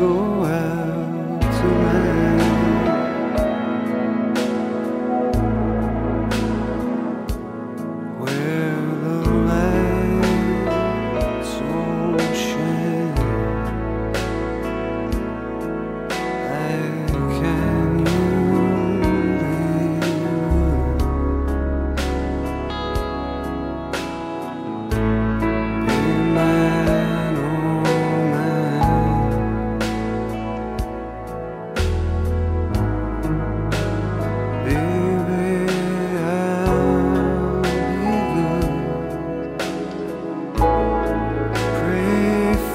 go out tonight.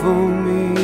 For me,